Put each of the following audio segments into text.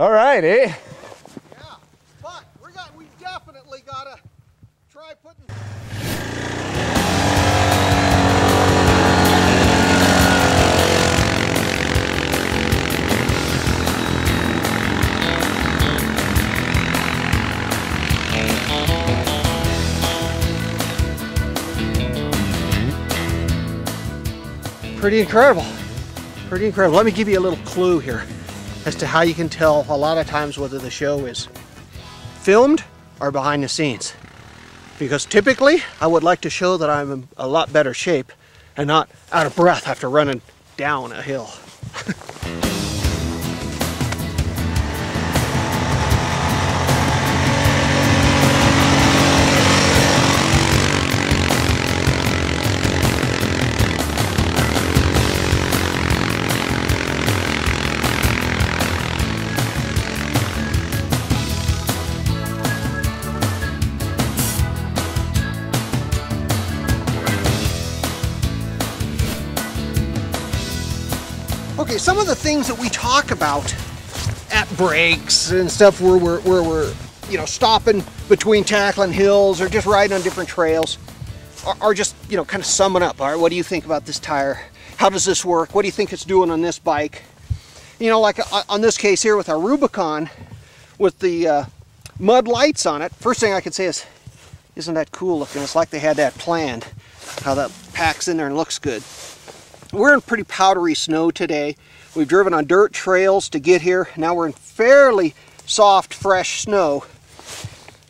All right, eh? Yeah, but we got we definitely gotta try putting. Pretty incredible. Pretty incredible. Let me give you a little clue here as to how you can tell a lot of times whether the show is filmed or behind the scenes. Because typically I would like to show that I'm in a lot better shape and not out of breath after running down a hill. Okay, some of the things that we talk about at breaks and stuff where we're, where we're you know, stopping between tackling hills or just riding on different trails are, are just, you know, kind of summing up. All right, what do you think about this tire? How does this work? What do you think it's doing on this bike? You know, like uh, on this case here with our Rubicon with the uh, mud lights on it, first thing I could say is, isn't that cool looking? It's like they had that planned, how that packs in there and looks good. We're in pretty powdery snow today. We've driven on dirt trails to get here. Now we're in fairly soft, fresh snow.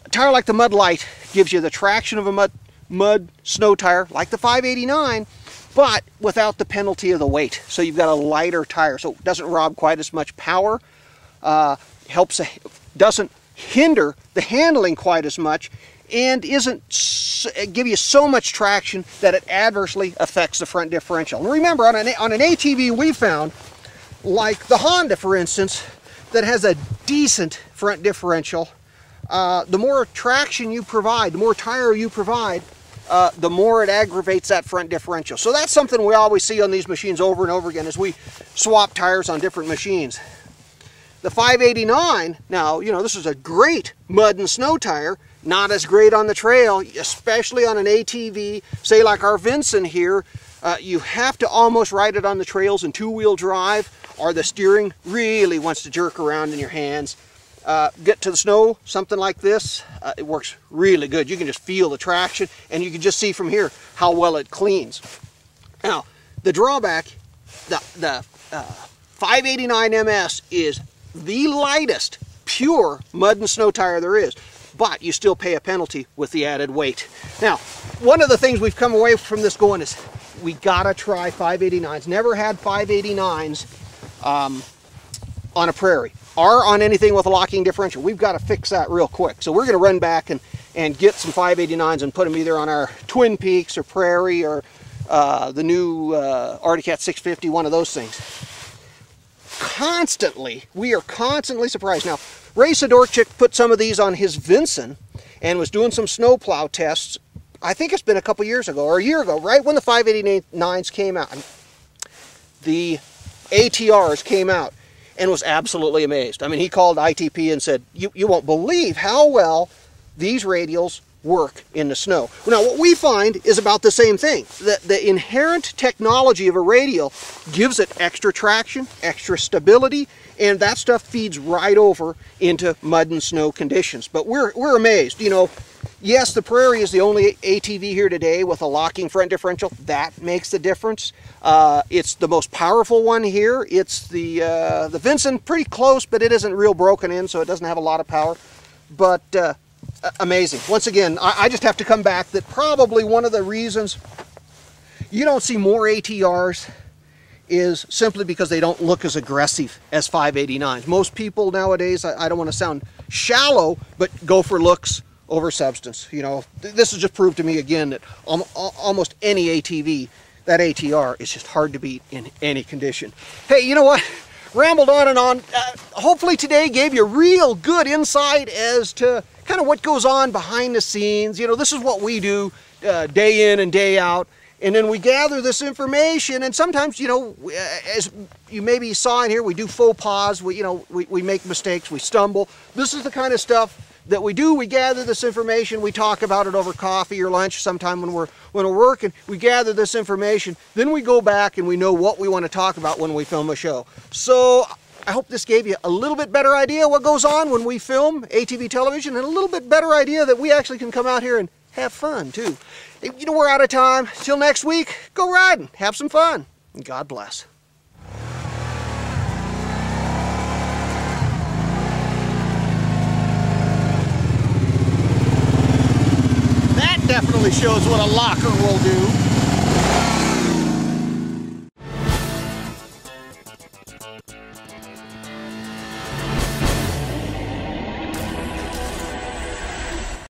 A tire like the Mud Lite gives you the traction of a mud, mud snow tire, like the 589, but without the penalty of the weight. So you've got a lighter tire, so it doesn't rob quite as much power. Uh, helps, doesn't hinder the handling quite as much, and isn't give you so much traction that it adversely affects the front differential. And remember, on an, on an ATV we found, like the Honda for instance, that has a decent front differential, uh, the more traction you provide, the more tire you provide, uh, the more it aggravates that front differential. So that's something we always see on these machines over and over again as we swap tires on different machines. The 589, now, you know, this is a great mud and snow tire, not as great on the trail, especially on an ATV, say like our Vinson here, uh, you have to almost ride it on the trails in two-wheel drive or the steering really wants to jerk around in your hands. Uh, get to the snow, something like this, uh, it works really good. You can just feel the traction and you can just see from here how well it cleans. Now, the drawback, the, the uh, 589 MS is the lightest pure mud and snow tire there is but you still pay a penalty with the added weight. Now, one of the things we've come away from this going is we gotta try 589s. Never had 589s um, on a prairie or on anything with a locking differential. We've got to fix that real quick. So we're going to run back and, and get some 589s and put them either on our Twin Peaks or Prairie or uh, the new uh, Arctic Cat 650, one of those things. Constantly, we are constantly surprised. Now, Ray Sidorchik put some of these on his Vinson and was doing some snowplow tests. I think it's been a couple years ago, or a year ago, right when the 589s came out. The ATRs came out and was absolutely amazed. I mean, he called ITP and said, you, you won't believe how well these radials work in the snow. Now, what we find is about the same thing. that the inherent technology of a radial gives it extra traction, extra stability, and that stuff feeds right over into mud and snow conditions. But we're, we're amazed. You know, yes, the Prairie is the only ATV here today with a locking front differential. That makes the difference. Uh, it's the most powerful one here. It's the, uh, the Vinson, pretty close, but it isn't real broken in, so it doesn't have a lot of power. But uh, amazing. Once again, I, I just have to come back that probably one of the reasons you don't see more ATRs is simply because they don't look as aggressive as 589s. Most people nowadays, I, I don't want to sound shallow, but go for looks over substance. You know, th this has just proved to me again that al almost any ATV, that ATR is just hard to beat in any condition. Hey, you know what? Rambled on and on. Uh, hopefully today gave you real good insight as to kind of what goes on behind the scenes. You know, this is what we do uh, day in and day out. And then we gather this information and sometimes you know as you maybe saw in here we do faux pas we you know we, we make mistakes we stumble. This is the kind of stuff that we do. We gather this information we talk about it over coffee or lunch sometime when we're when we're working. We gather this information then we go back and we know what we want to talk about when we film a show. So I hope this gave you a little bit better idea what goes on when we film ATV television and a little bit better idea that we actually can come out here and have fun too. You know, we're out of time. Till next week, go riding, have some fun, and God bless. That definitely shows what a locker will do.